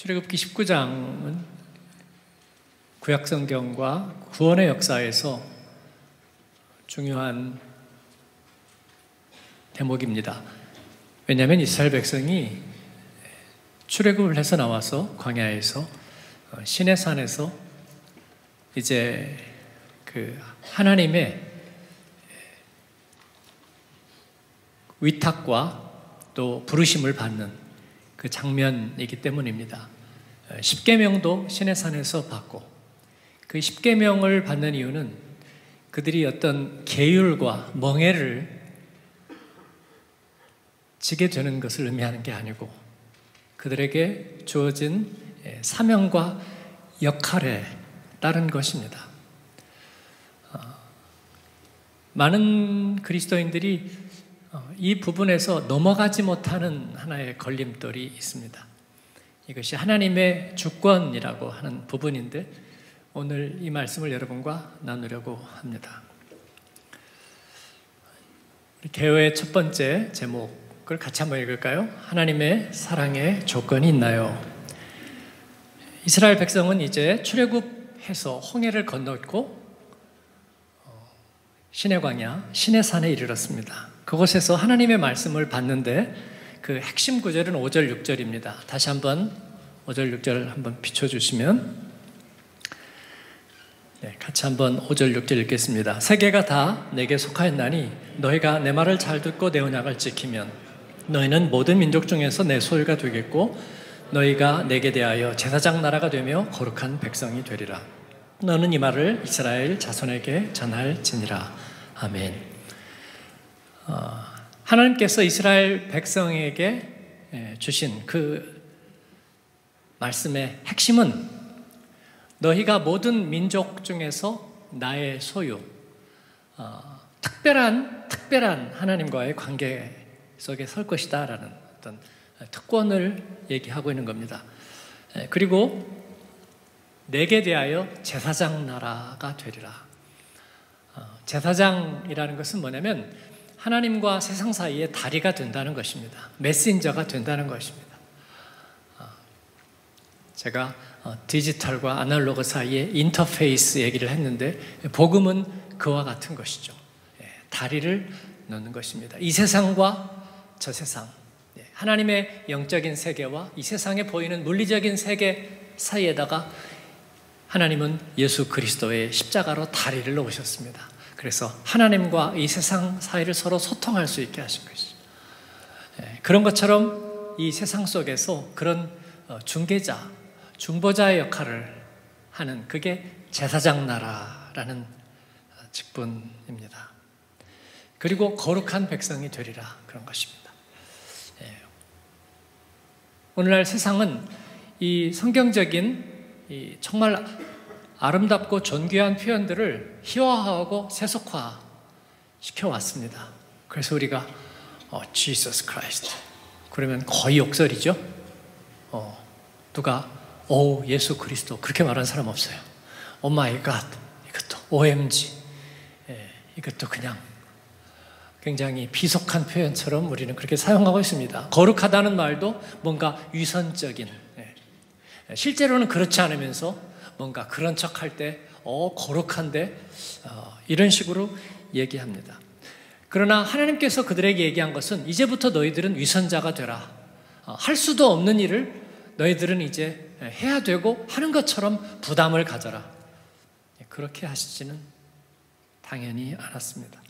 출애굽기 19장은 구약 성경과 구원의 역사에서 중요한 대목입니다. 왜냐하면 이스라엘 백성이 출애굽을 해서 나와서 광야에서 어, 신의 산에서 이제 그 하나님의 위탁과 또 부르심을 받는 그 장면이기 때문입니다. 어, 십계명도 신의 산에서 받고 그 십계명을 받는 이유는 그들이 어떤 계율과 멍해를 지게 되는 것을 의미하는 게 아니고 그들에게 주어진 예, 사명과 역할에 따른 것입니다. 어, 많은 그리스도인들이 어, 이 부분에서 넘어가지 못하는 하나의 걸림돌이 있습니다. 이것이 하나님의 주권이라고 하는 부분인데 오늘 이 말씀을 여러분과 나누려고 합니다. 개요의 첫 번째 제목을 같이 한번 읽을까요? 하나님의 사랑의 조건이 있나요? 이스라엘 백성은 이제 출애굽해서 홍해를 건넜고 어, 신의 광야, 신의 산에 이르렀습니다. 그곳에서 하나님의 말씀을 받는데 그 핵심 구절은 5절, 6절입니다. 다시 한번 5절, 6절 한번 비춰주시면 네, 같이 한번 5절, 6절 읽겠습니다. 세계가 다 내게 속하였나니 너희가 내 말을 잘 듣고 내 언약을 지키면 너희는 모든 민족 중에서 내 소유가 되겠고 너희가 내게 대하여 제사장 나라가 되며 거룩한 백성이 되리라. 너는 이 말을 이스라엘 자손에게 전할지니라. 아멘. 어, 하나님께서 이스라엘 백성에게 예, 주신 그 말씀의 핵심은 너희가 모든 민족 중에서 나의 소유, 어, 특별한 특별한 하나님과의 관계 속에 설 것이다라는 어떤 특권을 얘기하고 있는 겁니다. 예, 그리고 내게 대하여 제사장 나라가 되리라. 어, 제사장이라는 것은 뭐냐면 하나님과 세상 사이에 다리가 된다는 것입니다. 메신저가 된다는 것입니다. 어, 제가 어, 디지털과 아날로그 사이에 인터페이스 얘기를 했는데 복음은 그와 같은 것이죠. 예, 다리를 놓는 것입니다. 이 세상과 저 세상, 예, 하나님의 영적인 세계와 이 세상에 보이는 물리적인 세계 사이에다가 하나님은 예수 그리스도의 십자가로 다리를 놓으셨습니다. 그래서 하나님과 이 세상 사이를 서로 소통할 수 있게 하신 것이죠. 예, 그런 것처럼 이 세상 속에서 그런 어, 중개자, 중보자의 역할을 하는 그게 제사장 나라라는 어, 직분입니다. 그리고 거룩한 백성이 되리라 그런 것입니다. 예. 오늘날 세상은 이 성경적인 이 정말 아름답고 존귀한 표현들을 희화하고 세속화 시켜왔습니다. 그래서 우리가 어, Jesus Christ 그러면 거의 욕설이죠. 어, 누가 오 예수 그리스도 그렇게 말하는 사람 없어요. oh my God 이것도 OMG 예, 이것도 그냥 굉장히 비속한 표현처럼 우리는 그렇게 사용하고 있습니다. 거룩하다는 말도 뭔가 위선적인 예. 실제로는 그렇지 않으면서 뭔가 그런 척 할 때, 어, 거룩한데, 어, 이런 식으로 얘기합니다. 그러나 하나님께서 그들에게 얘기한 것은 이제부터 너희들은 위선자가 되라. 어, 할 수도 없는 일을 너희들은 이제 해야 되고 하는 것처럼 부담을 가져라. 그렇게 하시지는 당연히 않았습니다.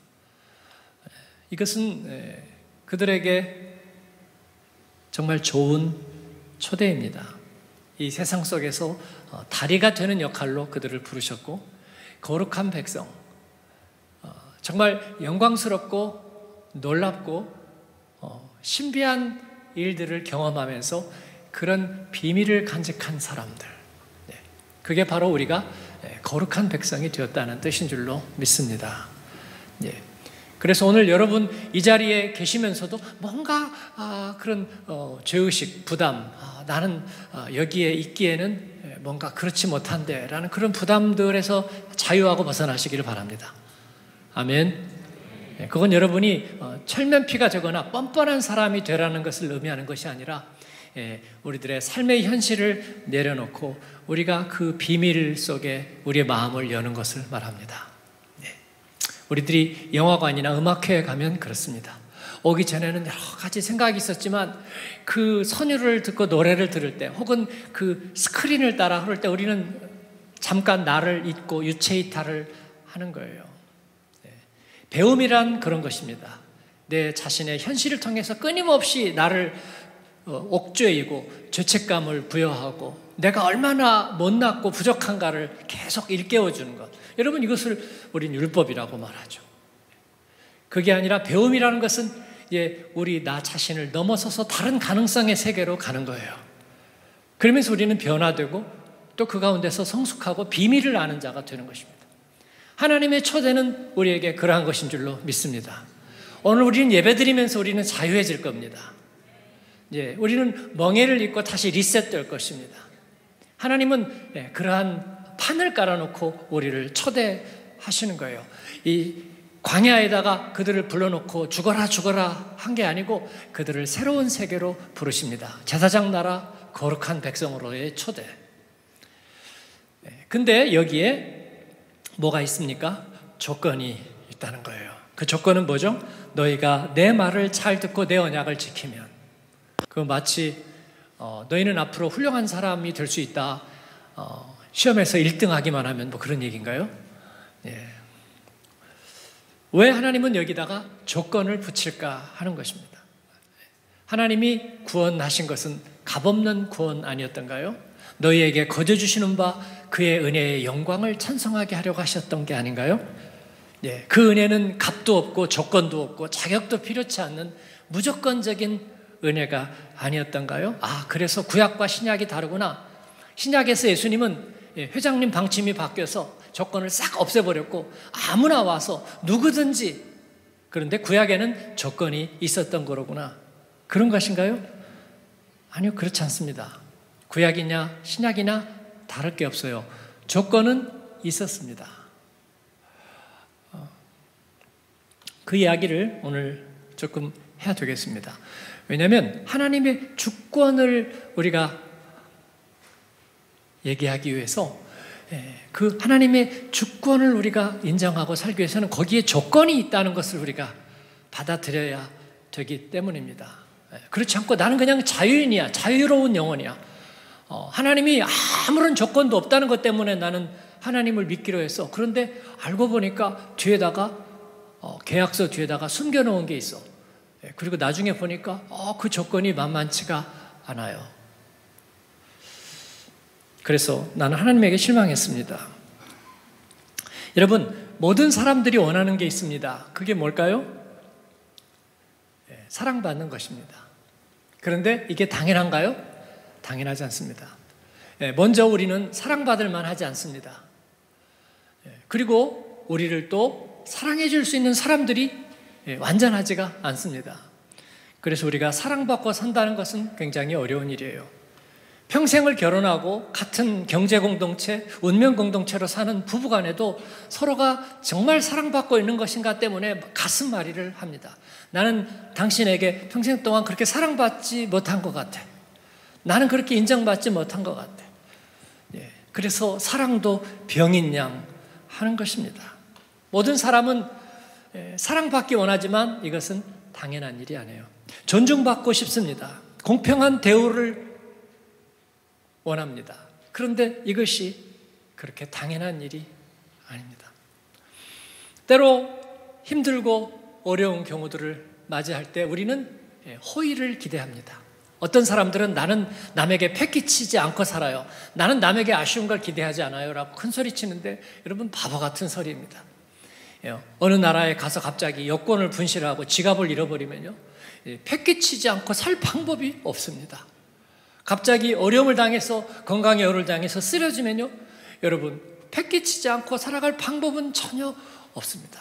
이것은 그들에게 정말 좋은 초대입니다. 이 세상 속에서 어, 다리가 되는 역할로 그들을 부르셨고 거룩한 백성 어, 정말 영광스럽고 놀랍고 어, 신비한 일들을 경험하면서 그런 비밀을 간직한 사람들 네, 그게 바로 우리가 예, 거룩한 백성이 되었다는 뜻인 줄로 믿습니다. 예. 그래서 오늘 여러분 이 자리에 계시면서도 뭔가 아, 그런 어, 죄의식, 부담, 아, 나는 아, 여기에 있기에는 뭔가 그렇지 못한데 라는 그런 부담들에서 자유하고 벗어나시기를 바랍니다. 아멘. 예, 그건 여러분이 어, 철면피가 되거나 뻔뻔한 사람이 되라는 것을 의미하는 것이 아니라 예, 우리들의 삶의 현실을 내려놓고 우리가 그 비밀 속에 우리의 마음을 여는 것을 말합니다. 네. 우리들이 영화관이나 음악회에 가면 그렇습니다. 오기 전에는 여러 가지 생각이 있었지만 그 선율을 듣고 노래를 들을 때 혹은 그 스크린을 따라 흐를 때 우리는 잠깐 나를 잊고 유체이탈을 하는 거예요. 네. 배움이란 그런 것입니다. 내 자신의 현실을 통해서 끊임없이 나를 어, 옥죄이고 죄책감을 부여하고 내가 얼마나 못났고 부족한가를 계속 일깨워주는 것. 여러분 이것을 우린 율법이라고 말하죠. 그게 아니라 배움이라는 것은 예, 우리 나 자신을 넘어서서 다른 가능성의 세계로 가는 거예요. 그러면서 우리는 변화되고 또 그 가운데서 성숙하고 비밀을 아는 자가 되는 것입니다. 하나님의 초대는 우리에게 그러한 것인 줄로 믿습니다. 오늘 우리는 예배드리면서 우리는 자유해질 겁니다. 예, 우리는 멍해를 입고 다시 리셋될 것입니다. 하나님은 예, 그러한 판을 깔아놓고 우리를 초대하시는 거예요. 이 광야에다가 그들을 불러놓고 죽어라 죽어라 한 게 아니고 그들을 새로운 세계로 부르십니다. 제사장 나라 거룩한 백성으로의 초대. 예, 근데 여기에 뭐가 있습니까? 조건이 있다는 거예요. 그 조건은 뭐죠? 너희가 내 말을 잘 듣고 내 언약을 지키면 그 마치 어, 너희는 앞으로 훌륭한 사람이 될 수 있다. 어, 시험에서 1등 하기만 하면 뭐 그런 얘기인가요? 예. 왜 하나님은 여기다가 조건을 붙일까 하는 것입니다. 하나님이 구원하신 것은 값없는 구원 아니었던가요? 너희에게 거저 주시는 바 그의 은혜의 영광을 찬성하게 하려고 하셨던 게 아닌가요? 예, 그 은혜는 값도 없고 조건도 없고 자격도 필요치 않는 무조건적인 은혜가 아니었던가요? 아, 그래서 구약과 신약이 다르구나. 신약에서 예수님은 예, 회장님 방침이 바뀌어서 조건을 싹 없애버렸고 아무나 와서 누구든지 그런데 구약에는 조건이 있었던 거로구나. 그런 것인가요? 아니요, 그렇지 않습니다. 구약이냐 신약이냐 다를 게 없어요. 조건은 있었습니다. 어, 그 이야기를 오늘 조금 해야 되겠습니다. 왜냐하면 하나님의 주권을 우리가 얘기하기 위해서 예, 그 하나님의 주권을 우리가 인정하고 살기 위해서는 거기에 조건이 있다는 것을 우리가 받아들여야 되기 때문입니다. 예, 그렇지 않고 나는 그냥 자유인이야, 자유로운 영혼이야. 어, 하나님이 아무런 조건도 없다는 것 때문에 나는 하나님을 믿기로 했어. 그런데 알고 보니까 뒤에다가 어, 계약서 뒤에다가 숨겨놓은 게 있어. 예, 그리고 나중에 보니까 어, 그 조건이 만만치가 않아요. 그래서 나는 하나님에게 실망했습니다. 여러분, 모든 사람들이 원하는 게 있습니다. 그게 뭘까요? 예, 사랑받는 것입니다. 그런데 이게 당연한가요? 당연하지 않습니다. 예, 먼저 우리는 사랑받을 만 하지 않습니다. 그리고 우리를 또 사랑해 줄 수 있는 사람들이 예, 완전하지가 않습니다. 그래서 우리가 사랑받고 산다는 것은 굉장히 어려운 일이에요. 평생을 결혼하고 같은 경제 공동체, 운명 공동체로 사는 부부 간에도 서로가 정말 사랑받고 있는 것인가 때문에 가슴 마리를 합니다. 나는 당신에게 평생 동안 그렇게 사랑받지 못한 것 같아. 나는 그렇게 인정받지 못한 것 같아. 예, 그래서 사랑도 병인 양 하는 것입니다. 모든 사람은 예, 사랑받기 원하지만 이것은 당연한 일이 아니에요. 존중받고 싶습니다. 공평한 대우를 원합니다. 그런데 이것이 그렇게 당연한 일이 아닙니다. 때로 힘들고 어려운 경우들을 맞이할 때 우리는 예, 호의를 기대합니다. 어떤 사람들은 나는 남에게 패기치지 않고 살아요. 나는 남에게 아쉬운 걸 기대하지 않아요. 라고 큰 소리 치는데 여러분 바보 같은 소리입니다. 예, 어느 나라에 가서 갑자기 여권을 분실하고 지갑을 잃어버리면요. 패기치지 않고 살 방법이 없습니다. 갑자기 어려움을 당해서 건강에 열을 당해서 쓰러지면요. 여러분, 패기치지 않고 살아갈 방법은 전혀 없습니다.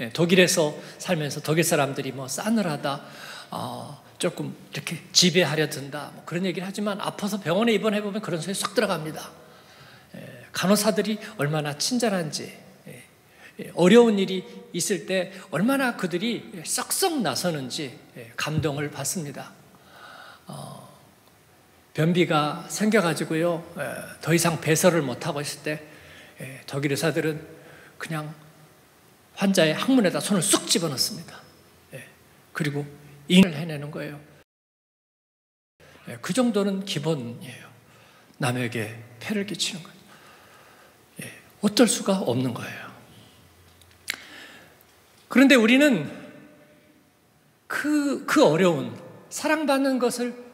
예, 독일에서 살면서 독일 사람들이 뭐 싸늘하다, 어, 조금 이렇게 지배하려 든다, 뭐 그런 얘기를 하지만 아파서 병원에 입원해 보면 그런 소리 쏙 들어갑니다. 예, 간호사들이 얼마나 친절한지, 예, 어려운 일이 있을 때 얼마나 그들이 썩썩 나서는지 예, 감동을 받습니다. 어, 변비가 생겨가지고요 더 이상 배설을 못하고 있을 때 독일 의사들은 그냥 환자의 항문에다 손을 쑥 집어넣습니다. 그리고 인을 해내는 거예요. 그 정도는 기본이에요. 남에게 폐를 끼치는 거예요. 어쩔 수가 없는 거예요. 그런데 우리는 그, 그 어려운 사랑받는 것을 어,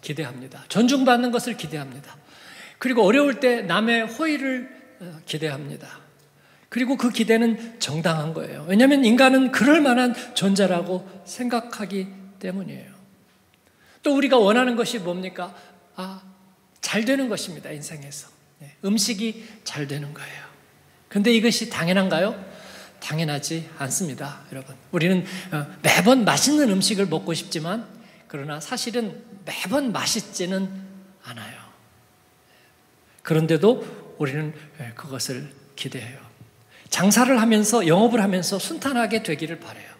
기대합니다. 존중받는 것을 기대합니다. 그리고 어려울 때 남의 호의를 어, 기대합니다. 그리고 그 기대는 정당한 거예요. 왜냐하면 인간은 그럴 만한 존재라고 생각하기 때문이에요. 또 우리가 원하는 것이 뭡니까? 아, 잘 되는 것입니다, 인생에서. 네, 음식이 잘 되는 거예요. 근데 이것이 당연한가요? 당연하지 않습니다, 여러분. 우리는 어, 매번 맛있는 음식을 먹고 싶지만, 그러나 사실은 매번 맛있지는 않아요. 그런데도 우리는 예, 그것을 기대해요. 장사를 하면서, 영업을 하면서 순탄하게 되기를 바래요.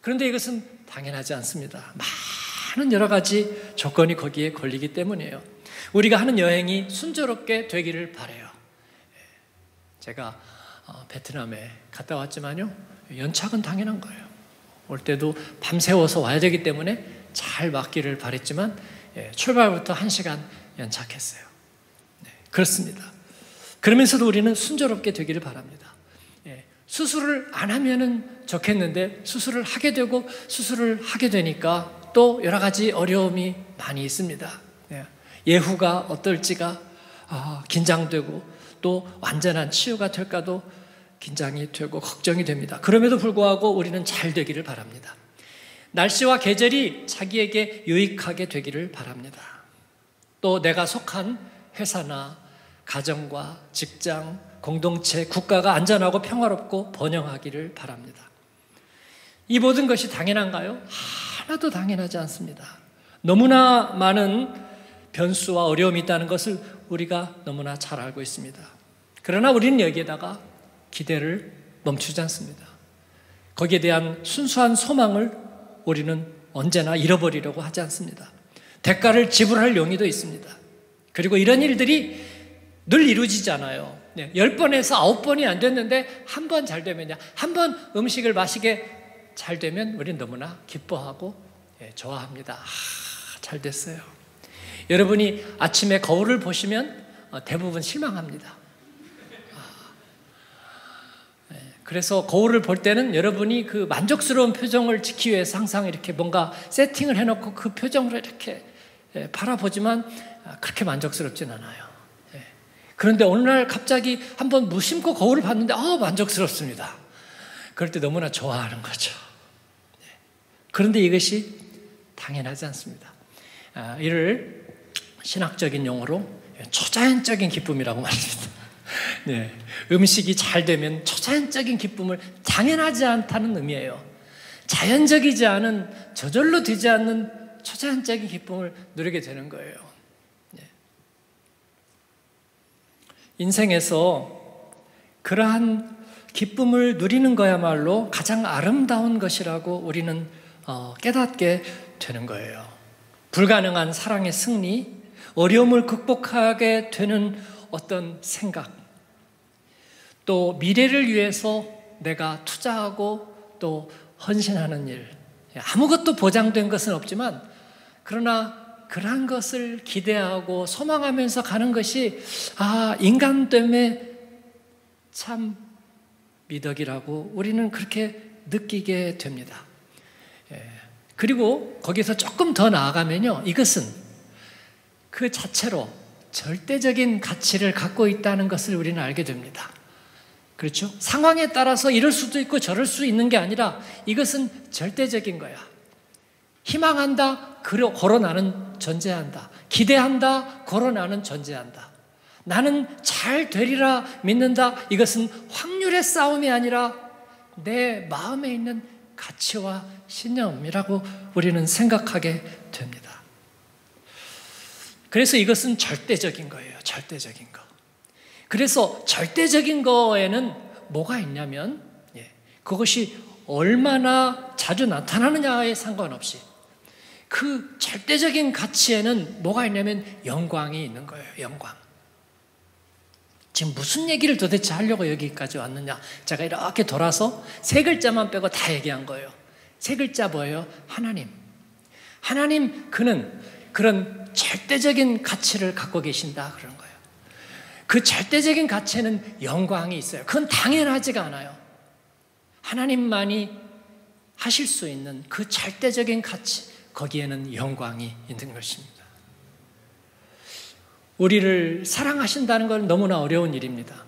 그런데 이것은 당연하지 않습니다. 많은 여러 가지 조건이 거기에 걸리기 때문이에요. 우리가 하는 여행이 순조롭게 되기를 바래요. 예, 제가 어, 베트남에 갔다 왔지만요. 연착은 당연한 거예요. 올 때도 밤새워서 와야 되기 때문에 잘 맞기를 바랬지만 예, 출발부터 한 시간 연착했어요. 네, 그렇습니다. 그러면서도 우리는 순조롭게 되기를 바랍니다. 예, 수술을 안 하면은 좋겠는데 수술을 하게 되고 수술을 하게 되니까 또 여러 가지 어려움이 많이 있습니다. 예, 예후가 어떨지가 아, 긴장되고 또 완전한 치유가 될까도 긴장이 되고 걱정이 됩니다. 그럼에도 불구하고 우리는 잘 되기를 바랍니다. 날씨와 계절이 자기에게 유익하게 되기를 바랍니다. 또 내가 속한 회사나 가정과 직장, 공동체, 국가가 안전하고 평화롭고 번영하기를 바랍니다. 이 모든 것이 당연한가요? 하나도 당연하지 않습니다. 너무나 많은 변수와 어려움이 있다는 것을 우리가 너무나 잘 알고 있습니다. 그러나 우리는 여기에다가 기대를 멈추지 않습니다. 거기에 대한 순수한 소망을 우리는 언제나 잃어버리려고 하지 않습니다. 대가를 지불할 용의도 있습니다. 그리고 이런 일들이 늘 이루어지잖아요. 네, 10번에서 9번이 안 됐는데 한 번 잘 되면요. 한 번 음식을 마시게 잘 되면 우리는 너무나 기뻐하고 예, 좋아합니다. 아, 잘 됐어요. 여러분이 아침에 거울을 보시면 어, 대부분 실망합니다. 그래서 거울을 볼 때는 여러분이 그 만족스러운 표정을 지키기 위해서 항상 이렇게 뭔가 세팅을 해놓고 그 표정으로 이렇게 예, 바라보지만 아, 그렇게 만족스럽진 않아요. 예. 그런데 어느 날 갑자기 한번 무심코 거울을 봤는데 아 만족스럽습니다. 그럴 때 너무나 좋아하는 거죠. 예. 그런데 이것이 당연하지 않습니다. 아, 이를 신학적인 용어로 초자연적인 기쁨이라고 말합니다. 네. 음식이 잘 되면 초자연적인 기쁨을 당연하지 않다는 의미예요. 자연적이지 않은, 저절로 되지 않는 초자연적인 기쁨을 누리게 되는 거예요. 네. 인생에서 그러한 기쁨을 누리는 거야말로 가장 아름다운 것이라고 우리는 어, 깨닫게 되는 거예요. 불가능한 사랑의 승리, 어려움을 극복하게 되는 어떤 생각, 또 미래를 위해서 내가 투자하고 또 헌신하는 일. 아무것도 보장된 것은 없지만 그러나 그러한 것을 기대하고 소망하면서 가는 것이 아, 인간됨의 참 미덕이라고 우리는 그렇게 느끼게 됩니다. 예. 그리고 거기서 조금 더 나아가면요. 이것은 그 자체로 절대적인 가치를 갖고 있다는 것을 우리는 알게 됩니다. 그렇죠? 상황에 따라서 이럴 수도 있고 저럴 수 있는 게 아니라 이것은 절대적인 거야. 희망한다, 걸어 나는 존재한다. 기대한다, 걸어 나는 존재한다. 나는 잘 되리라 믿는다. 이것은 확률의 싸움이 아니라 내 마음에 있는 가치와 신념이라고 우리는 생각하게 됩니다. 그래서 이것은 절대적인 거예요. 절대적인 거. 그래서 절대적인 거에는 뭐가 있냐면 예, 그것이 얼마나 자주 나타나느냐에 상관없이 그 절대적인 가치에는 뭐가 있냐면 영광이 있는 거예요. 영광. 지금 무슨 얘기를 도대체 하려고 여기까지 왔느냐? 제가 이렇게 돌아서 세 글자만 빼고 다 얘기한 거예요. 세 글자 뭐예요? 하나님. 하나님, 그는 그런 절대적인 가치를 갖고 계신다. 그런 거예요. 그 절대적인 가치에는 영광이 있어요. 그건 당연하지가 않아요. 하나님만이 하실 수 있는 그 절대적인 가치, 거기에는 영광이 있는 것입니다. 우리를 사랑하신다는 건 너무나 어려운 일입니다.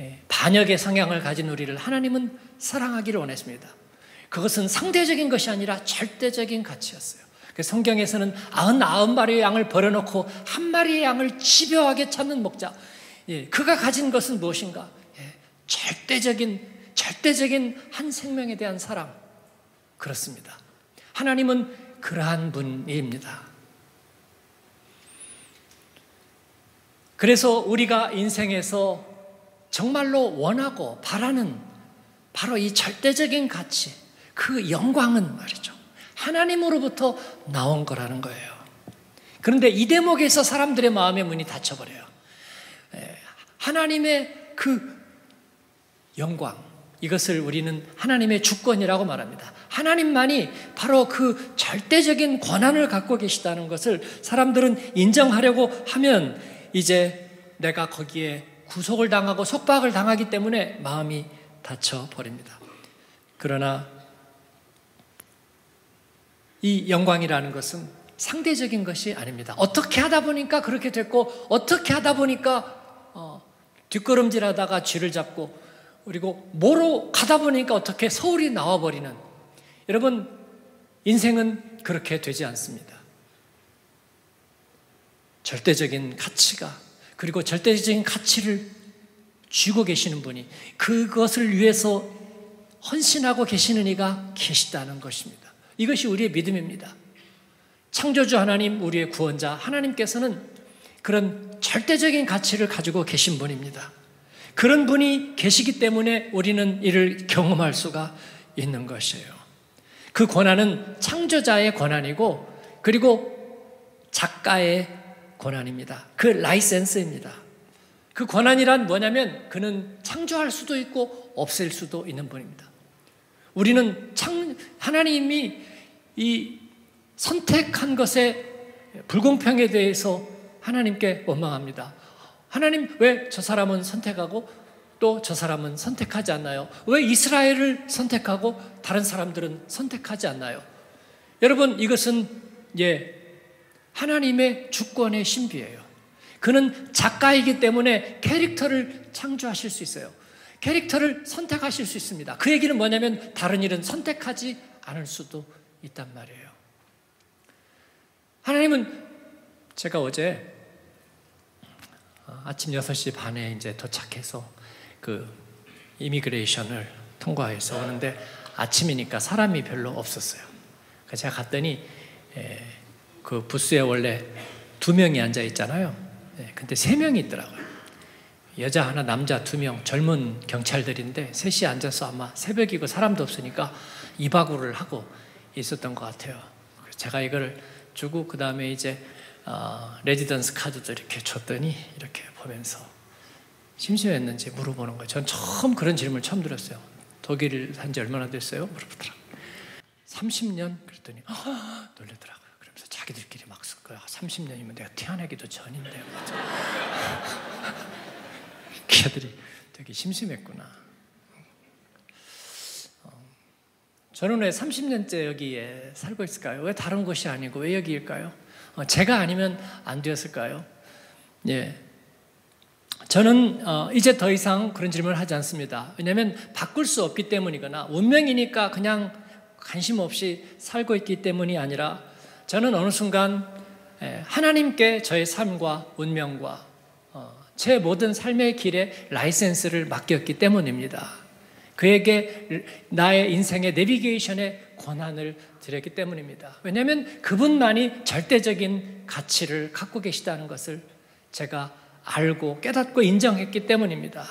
예, 반역의 성향을 가진 우리를 하나님은 사랑하기를 원했습니다. 그것은 상대적인 것이 아니라 절대적인 가치였어요. 그 성경에서는 아흔 아홉 마리의 양을 버려놓고 한 마리의 양을 집요하게 찾는 목자. 예, 그가 가진 것은 무엇인가? 예, 절대적인 절대적인 한 생명에 대한 사랑. 그렇습니다. 하나님은 그러한 분입니다. 그래서 우리가 인생에서 정말로 원하고 바라는 바로 이 절대적인 가치, 그 영광은 말이죠. 하나님으로부터 나온 거라는 거예요. 그런데 이 대목에서 사람들의 마음의 문이 닫혀버려요. 하나님의 그 영광, 이것을 우리는 하나님의 주권이라고 말합니다. 하나님만이 바로 그 절대적인 권한을 갖고 계시다는 것을 사람들은 인정하려고 하면 이제 내가 거기에 구속을 당하고 속박을 당하기 때문에 마음이 닫혀 버립니다. 그러나 이 영광이라는 것은 상대적인 것이 아닙니다. 어떻게 하다 보니까 그렇게 됐고 어떻게 하다 보니까 어, 뒷걸음질하다가 쥐를 잡고 그리고 뭐로 가다 보니까 어떻게 서울이 나와버리는 여러분 인생은 그렇게 되지 않습니다. 절대적인 가치가 그리고 절대적인 가치를 쥐고 계시는 분이 그것을 위해서 헌신하고 계시는 이가 계시다는 것입니다. 이것이 우리의 믿음입니다. 창조주 하나님, 우리의 구원자 하나님께서는 그런 절대적인 가치를 가지고 계신 분입니다. 그런 분이 계시기 때문에 우리는 이를 경험할 수가 있는 것이에요. 그 권한은 창조자의 권한이고 그리고 작가의 권한입니다. 그 라이센스입니다. 그 권한이란 뭐냐면 그는 창조할 수도 있고 없앨 수도 있는 분입니다. 우리는 참 하나님이 이 선택한 것의 불공평에 대해서 하나님께 원망합니다. 하나님 왜 저 사람은 선택하고 또 저 사람은 선택하지 않나요? 왜 이스라엘을 선택하고 다른 사람들은 선택하지 않나요? 여러분 이것은 예 하나님의 주권의 신비예요. 그는 작가이기 때문에 캐릭터를 창조하실 수 있어요. 캐릭터를 선택하실 수 있습니다. 그 얘기는 뭐냐면 다른 일은 선택하지 않을 수도 있단 말이에요. 하나님은 제가 어제 어, 아침 6시 반에 이제 도착해서 그 이미그레이션을 통과해서 오는데 아침이니까 사람이 별로 없었어요. 제가 갔더니 그 부스에 원래 두 명이 앉아 있잖아요. 근데 세 명이 있더라고요. 여자 하나, 남자 두 명, 젊은 경찰들인데 셋이 앉아서 아마 새벽이고 사람도 없으니까 이바구를 하고 있었던 것 같아요. 제가 이걸 주고 그 다음에 이제 어, 레지던스 카드도 이렇게 줬더니 이렇게 보면서 심심했는지 물어보는 거예요. 전 처음 그런 질문을 처음 들었어요. 독일 산지 얼마나 됐어요? 물어보더라고요. 30년? 그랬더니 아, 놀라더라고요. 그러면서 자기들끼리 막 쓸 거야. 30년이면 내가 태어나기도 전인데. 걔들이 되게 심심했구나. 어, 저는 왜 30년째 여기에 살고 있을까요? 왜 다른 곳이 아니고 왜 여기일까요? 어, 제가 아니면 안 되었을까요? 예. 저는 어, 이제 더 이상 그런 질문을 하지 않습니다. 왜냐하면 바꿀 수 없기 때문이거나 운명이니까 그냥 관심 없이 살고 있기 때문이 아니라 저는 어느 순간 예, 하나님께 저의 삶과 운명과 제 모든 삶의 길에 라이센스를 맡겼기 때문입니다. 그에게 나의 인생의 내비게이션의 권한을 드렸기 때문입니다. 왜냐하면 그분만이 절대적인 가치를 갖고 계시다는 것을 제가 알고 깨닫고 인정했기 때문입니다.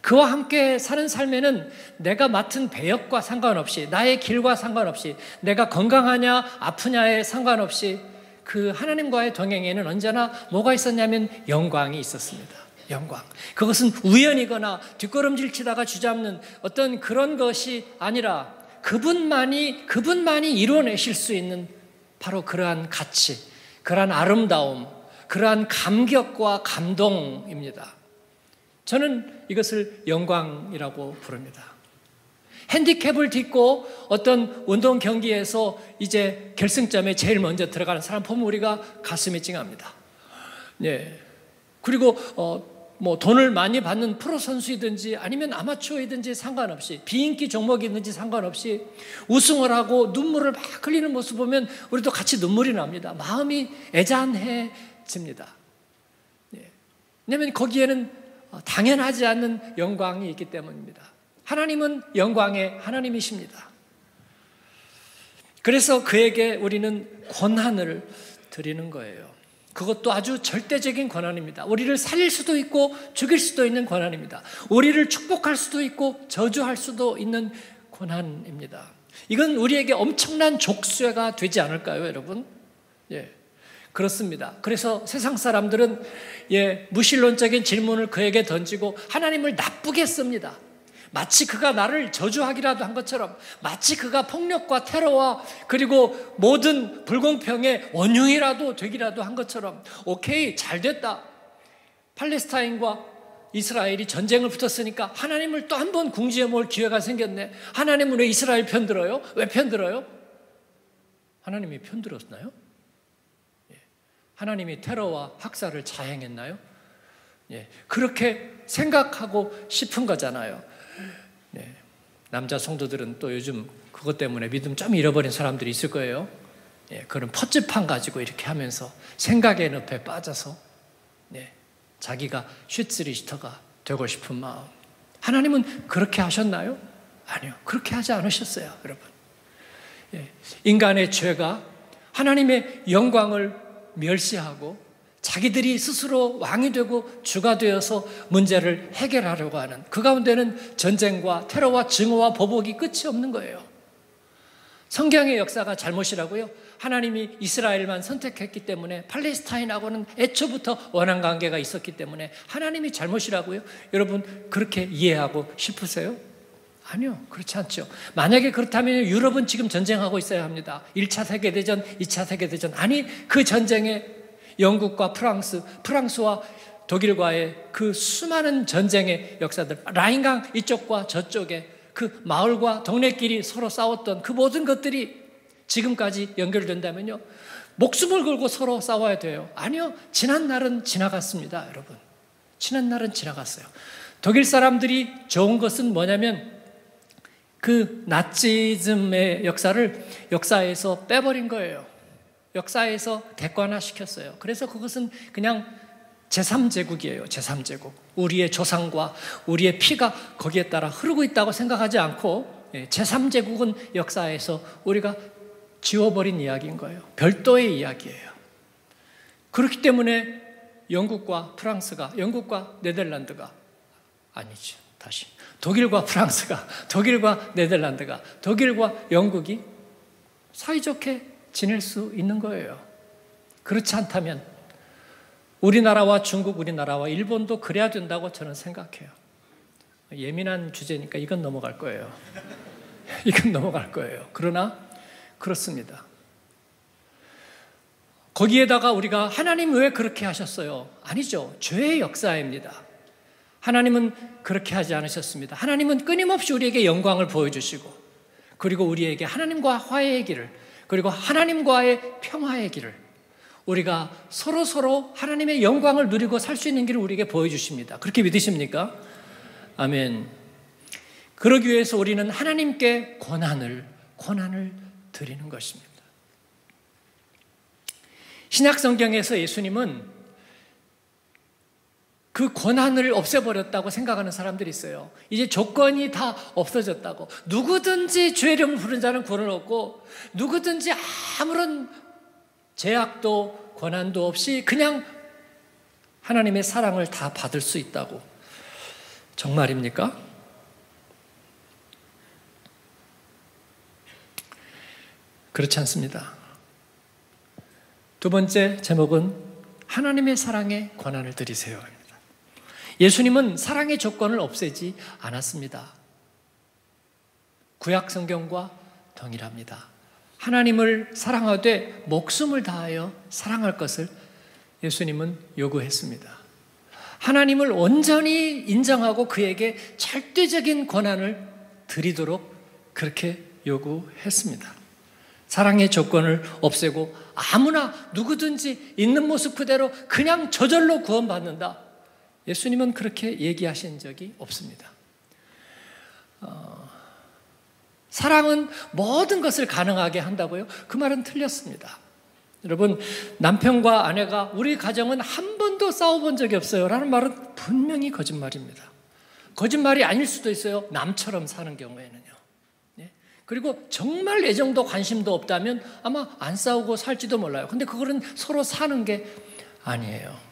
그와 함께 사는 삶에는 내가 맡은 배역과 상관없이 나의 길과 상관없이 내가 건강하냐 아프냐에 상관없이 그 하나님과의 동행에는 언제나 뭐가 있었냐면 영광이 있었습니다. 영광. 그것은 우연이거나 뒷걸음질 치다가 주잡는 어떤 그런 것이 아니라 그분만이 그분만이 이루어내실 수 있는 바로 그러한 가치, 그러한 아름다움, 그러한 감격과 감동입니다. 저는 이것을 영광이라고 부릅니다. 핸디캡을 딛고 어떤 운동 경기에서 이제 결승점에 제일 먼저 들어가는 사람 보면 우리가 가슴이 찡합니다. 네. 그리고 어, 뭐 돈을 많이 받는 프로 선수이든지 아니면 아마추어이든지 상관없이 비인기 종목이든지 상관없이 우승을 하고 눈물을 막 흘리는 모습 보면 우리도 같이 눈물이 납니다. 마음이 애잔해집니다. 네. 왜냐하면 거기에는 어, 당연하지 않는 영광이 있기 때문입니다. 하나님은 영광의 하나님이십니다. 그래서 그에게 우리는 권한을 드리는 거예요. 그것도 아주 절대적인 권한입니다. 우리를 살릴 수도 있고 죽일 수도 있는 권한입니다. 우리를 축복할 수도 있고 저주할 수도 있는 권한입니다. 이건 우리에게 엄청난 족쇄가 되지 않을까요, 여러분? 예. 그렇습니다. 그래서 세상 사람들은 예, 무신론적인 질문을 그에게 던지고 하나님을 나쁘게 씁니다. 마치 그가 나를 저주하기라도 한 것처럼 마치 그가 폭력과 테러와 그리고 모든 불공평의 원흉이라도 되기라도 한 것처럼 오케이 잘 됐다. 팔레스타인과 이스라엘이 전쟁을 붙었으니까 하나님을 또 한 번 궁지에 모을 기회가 생겼네. 하나님은 왜 이스라엘 편들어요? 왜 편들어요? 하나님이 편들었나요? 하나님이 테러와 학살을 자행했나요? 예, 그렇게 생각하고 싶은 거잖아요. 예, 남자 성도들은 또 요즘 그것 때문에 믿음 좀 잃어버린 사람들이 있을 거예요. 예, 그런 퍼즐판 가지고 이렇게 하면서 생각의 늪에 빠져서 예, 자기가 슈츠리스터가 되고 싶은 마음. 하나님은 그렇게 하셨나요? 아니요. 그렇게 하지 않으셨어요, 여러분. 예, 인간의 죄가 하나님의 영광을 멸시하고 자기들이 스스로 왕이 되고 주가 되어서 문제를 해결하려고 하는 그 가운데는 전쟁과 테러와 증오와 보복이 끝이 없는 거예요. 성경의 역사가 잘못이라고요? 하나님이 이스라엘만 선택했기 때문에 팔레스타인하고는 애초부터 원한 관계가 있었기 때문에 하나님이 잘못이라고요? 여러분 그렇게 이해하고 싶으세요? 아니요, 그렇지 않죠. 만약에 그렇다면 유럽은 지금 전쟁하고 있어야 합니다. 1차 세계대전, 2차 세계대전. 아니, 그 전쟁에 영국과 프랑스, 프랑스와 독일과의 그 수많은 전쟁의 역사들, 라인강 이쪽과 저쪽에 그 마을과 동네끼리 서로 싸웠던 그 모든 것들이 지금까지 연결된다면요. 목숨을 걸고 서로 싸워야 돼요. 아니요, 지난 날은 지나갔습니다, 여러분. 지난 날은 지나갔어요. 독일 사람들이 좋은 것은 뭐냐면 그 나치즘의 역사를 역사에서 빼버린 거예요. 역사에서 객관화 시켰어요. 그래서 그것은 그냥 제3제국이에요. 제3제국. 우리의 조상과 우리의 피가 거기에 따라 흐르고 있다고 생각하지 않고 예, 제3제국은 역사에서 우리가 지워버린 이야기인 거예요. 별도의 이야기예요. 그렇기 때문에 영국과 프랑스가, 영국과 네덜란드가 아니죠. 다시. 독일과 프랑스가, 독일과 네덜란드가, 독일과 영국이 사이좋게 지낼 수 있는 거예요. 그렇지 않다면 우리나라와 중국, 우리나라와 일본도 그래야 된다고 저는 생각해요. 예민한 주제니까 이건 넘어갈 거예요. 이건 넘어갈 거예요. 그러나 그렇습니다. 거기에다가 우리가 하나님 왜 그렇게 하셨어요? 아니죠. 죄의 역사입니다. 하나님은 그렇게 하지 않으셨습니다. 하나님은 끊임없이 우리에게 영광을 보여주시고, 그리고 우리에게 하나님과 화해의 길을, 그리고 하나님과의 평화의 길을, 우리가 서로 서로 하나님의 영광을 누리고 살 수 있는 길을 우리에게 보여주십니다. 그렇게 믿으십니까? 아멘. 그러기 위해서 우리는 하나님께 권한을, 권한을 드리는 것입니다. 신약 성경에서 예수님은 그 권한을 없애버렸다고 생각하는 사람들이 있어요. 이제 조건이 다 없어졌다고. 누구든지 죄를 부른 자는 구원을 얻고, 누구든지 아무런 제약도 권한도 없이 그냥 하나님의 사랑을 다 받을 수 있다고. 정말입니까? 그렇지 않습니다. 두 번째 제목은 하나님의 사랑에 권한을 드리세요. 예수님은 사랑의 조건을 없애지 않았습니다. 구약 성경과 동일합니다. 하나님을 사랑하되 목숨을 다하여 사랑할 것을 예수님은 요구했습니다. 하나님을 온전히 인정하고 그에게 절대적인 권한을 드리도록 그렇게 요구했습니다. 사랑의 조건을 없애고 아무나 누구든지 있는 모습 그대로 그냥 저절로 구원받는다. 예수님은 그렇게 얘기하신 적이 없습니다. 어, 사랑은 모든 것을 가능하게 한다고요? 그 말은 틀렸습니다. 여러분, 남편과 아내가 우리 가정은 한 번도 싸워본 적이 없어요. 라는 말은 분명히 거짓말입니다. 거짓말이 아닐 수도 있어요. 남처럼 사는 경우에는요. 예? 그리고 정말 애정도 관심도 없다면 아마 안 싸우고 살지도 몰라요. 근데 그거는 서로 사는 게 아니에요.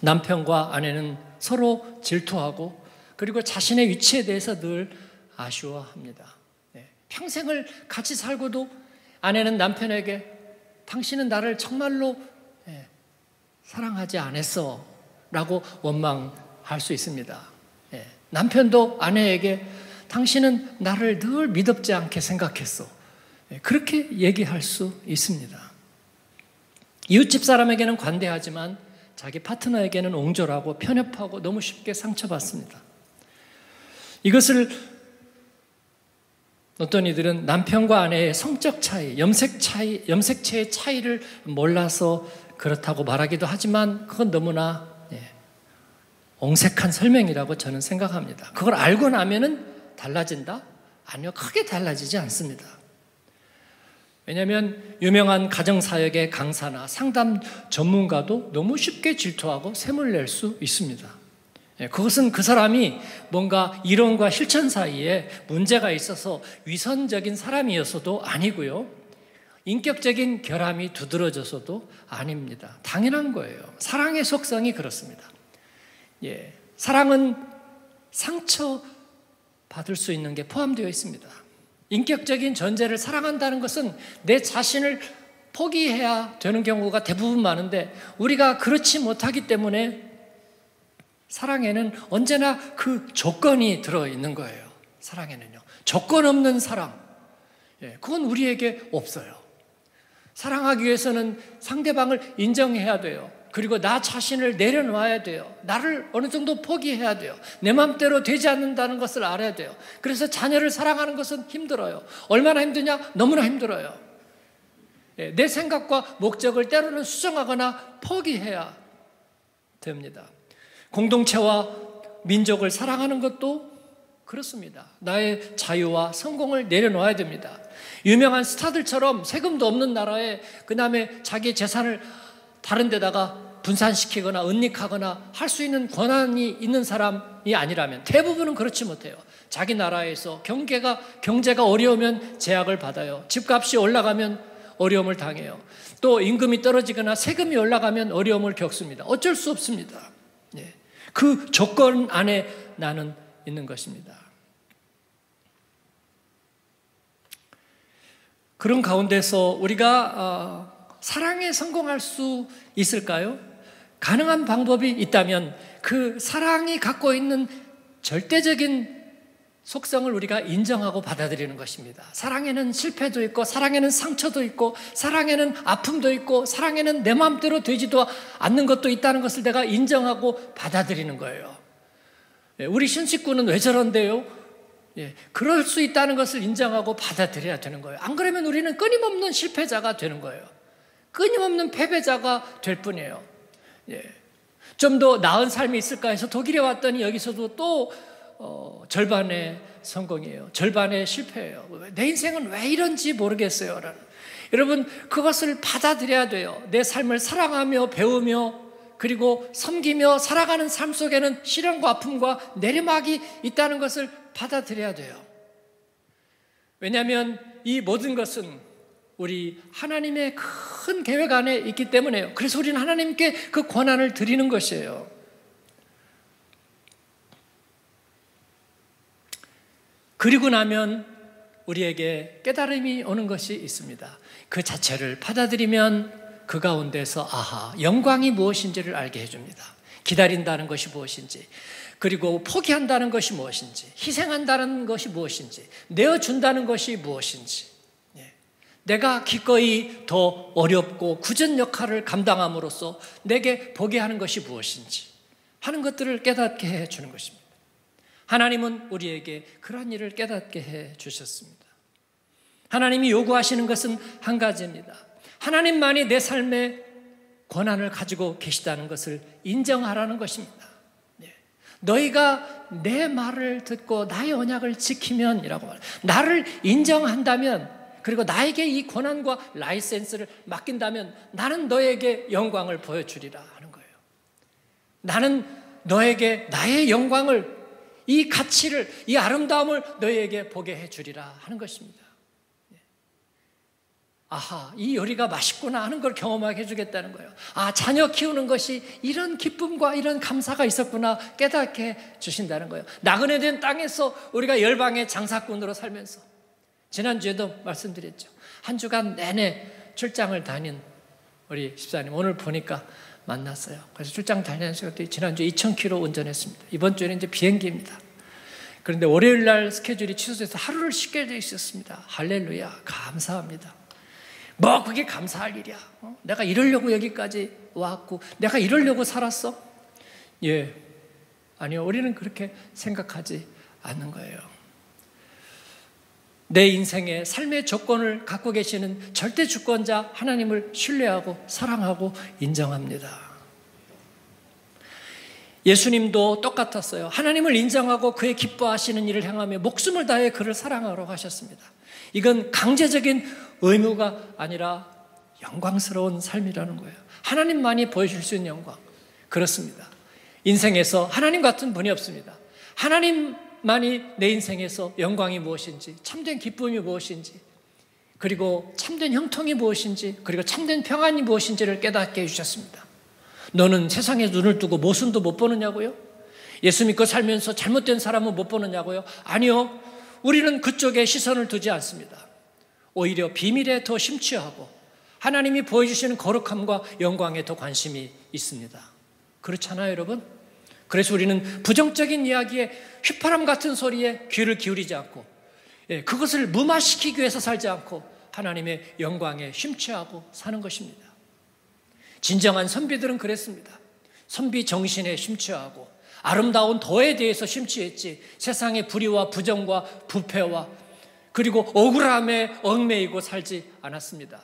남편과 아내는 서로 질투하고 그리고 자신의 위치에 대해서 늘 아쉬워합니다. 예? 평생을 같이 살고도 아내는 남편에게 당신은 나를 정말로 예, 사랑하지 않았어. 라고 원망할 수 있습니다. 예, 남편도 아내에게 당신은 나를 늘 믿업지 않게 생각했어. 예, 그렇게 얘기할 수 있습니다. 이웃집 사람에게는 관대하지만 자기 파트너에게는 옹졸하고 편협하고 너무 쉽게 상처받습니다. 이것을 어떤 이들은 남편과 아내의 성적 차이, 염색 차이, 염색체의 차이를 몰라서 그렇다고 말하기도 하지만 그건 너무나 예, 옹색한 설명이라고 저는 생각합니다. 그걸 알고 나면은 달라진다? 아니요, 크게 달라지지 않습니다. 왜냐하면 유명한 가정사역의 강사나 상담 전문가도 너무 쉽게 질투하고 샘을 낼 수 있습니다. 예, 그것은 그 사람이 뭔가 이론과 실천 사이에 문제가 있어서 위선적인 사람이었어도 아니고요. 인격적인 결함이 두드러져서도 아닙니다. 당연한 거예요. 사랑의 속성이 그렇습니다. 예. 사랑은 상처 받을 수 있는 게 포함되어 있습니다. 인격적인 존재를 사랑한다는 것은 내 자신을 포기해야 되는 경우가 대부분 많은데 우리가 그렇지 못하기 때문에 사랑에는 언제나 그 조건이 들어 있는 거예요. 사랑에는요. 조건 없는 사랑. 예, 그건 우리에게 없어요. 사랑하기 위해서는 상대방을 인정해야 돼요. 그리고 나 자신을 내려놔야 돼요. 나를 어느 정도 포기해야 돼요. 내 마음대로 되지 않는다는 것을 알아야 돼요. 그래서 자녀를 사랑하는 것은 힘들어요. 얼마나 힘드냐? 너무나 힘들어요. 예, 내 생각과 목적을 때로는 수정하거나 포기해야 됩니다. 공동체와 민족을 사랑하는 것도 그렇습니다. 나의 자유와 성공을 내려놓아야 됩니다. 유명한 스타들처럼 세금도 없는 나라에 그 다음에 자기 재산을 다른 데다가 분산시키거나 은닉하거나 할 수 있는 권한이 있는 사람이 아니라면 대부분은 그렇지 못해요. 자기 나라에서 경계가 경제가 어려우면 제약을 받아요. 집값이 올라가면 어려움을 당해요. 또 임금이 떨어지거나 세금이 올라가면 어려움을 겪습니다. 어쩔 수 없습니다. 예. 그 조건 안에 나는 있는 것입니다. 그런 가운데서 우리가 어, 사랑에 성공할 수 있을까요? 가능한 방법이 있다면 그 사랑이 갖고 있는 절대적인 속성을 우리가 인정하고 받아들이는 것입니다. 사랑에는 실패도 있고, 사랑에는 상처도 있고, 사랑에는 아픔도 있고, 사랑에는 내 마음대로 되지도 않는 것도 있다는 것을 내가 인정하고 받아들이는 거예요. 예, 우리 신식구는 왜 저런데요? 예, 그럴 수 있다는 것을 인정하고 받아들여야 되는 거예요. 안 그러면 우리는 끊임없는 실패자가 되는 거예요. 끊임없는 패배자가 될 뿐이에요. 예. 좀 더 나은 삶이 있을까 해서 독일에 왔더니 여기서도 또 어, 절반의 성공이에요. 절반의 실패예요. 내 인생은 왜 이런지 모르겠어요. 라는. 여러분, 그것을 받아들여야 돼요. 내 삶을 사랑하며 배우며 그리고 섬기며 살아가는 삶 속에는 시련과 아픔과 내리막이 있다는 것을 받아들여야 돼요. 왜냐하면 이 모든 것은 우리 하나님의 큰 계획 안에 있기 때문에요. 그래서 우리는 하나님께 그 권한을 드리는 것이에요. 그리고 나면 우리에게 깨달음이 오는 것이 있습니다. 그 자체를 받아들이면 그 가운데서 아하, 영광이 무엇인지를 알게 해줍니다. 기다린다는 것이 무엇인지, 그리고 포기한다는 것이 무엇인지, 희생한다는 것이 무엇인지, 내어준다는 것이 무엇인지, 예. 내가 기꺼이 더 어렵고 굳은 역할을 감당함으로써 내게 보게 하는 것이 무엇인지 하는 것들을 깨닫게 해 주는 것입니다. 하나님은 우리에게 그러한 일을 깨닫게 해 주셨습니다. 하나님이 요구하시는 것은 한 가지입니다. 하나님만이 내 삶의 권한을 가지고 계시다는 것을 인정하라는 것입니다. 네. 너희가 내 말을 듣고 나의 언약을 지키면이라고 말. 나를 인정한다면 그리고 나에게 이 권한과 라이센스를 맡긴다면 나는 너에게 영광을 보여주리라 하는 거예요. 나는 너에게 나의 영광을 이 가치를 이 아름다움을 너에게 보게 해주리라 하는 것입니다. 아하, 이 요리가 맛있구나 하는 걸 경험하게 해주겠다는 거예요. 아, 자녀 키우는 것이 이런 기쁨과 이런 감사가 있었구나 깨닫게 주신다는 거예요. 나그네 된 땅에서 우리가 열방의 장사꾼으로 살면서 지난주에도 말씀드렸죠. 한 주간 내내 출장을 다닌 우리 집사님 오늘 보니까 만났어요. 그래서 출장 다니면서 지난주에 2,000km 운전했습니다. 이번 주에는 이제 비행기입니다. 그런데 월요일 날 스케줄이 취소돼서 하루를 쉬게 돼 있었습니다. 할렐루야. 감사합니다. 뭐 그게 감사할 일이야. 어? 내가 이러려고 여기까지 왔고 내가 이러려고 살았어? 예. 아니요. 우리는 그렇게 생각하지 않는 거예요. 내 인생의 삶의 조건을 갖고 계시는 절대 주권자 하나님을 신뢰하고 사랑하고 인정합니다. 예수님도 똑같았어요. 하나님을 인정하고 그의 기뻐하시는 일을 향하며 목숨을 다해 그를 사랑하라고 하셨습니다. 이건 강제적인 의무가 아니라 영광스러운 삶이라는 거예요. 하나님만이 보여줄 수 있는 영광. 그렇습니다. 인생에서 하나님 같은 분이 없습니다. 하나님 만이 내 인생에서 영광이 무엇인지, 참된 기쁨이 무엇인지, 그리고 참된 형통이 무엇인지, 그리고 참된 평안이 무엇인지를 깨닫게 해주셨습니다. 너는 세상에 눈을 뜨고 모순도 못 보느냐고요? 예수 믿고 살면서 잘못된 사람은 못 보느냐고요? 아니요. 우리는 그쪽에 시선을 두지 않습니다. 오히려 비밀에 더 심취하고 하나님이 보여주시는 거룩함과 영광에 더 관심이 있습니다. 그렇잖아요, 여러분? 그래서 우리는 부정적인 이야기에 휘파람 같은 소리에 귀를 기울이지 않고 예, 그것을 무마시키기 위해서 살지 않고 하나님의 영광에 심취하고 사는 것입니다. 진정한 선비들은 그랬습니다. 선비 정신에 심취하고 아름다운 도에 대해서 심취했지 세상의 불의와 부정과 부패와 그리고 억울함에 얽매이고 살지 않았습니다.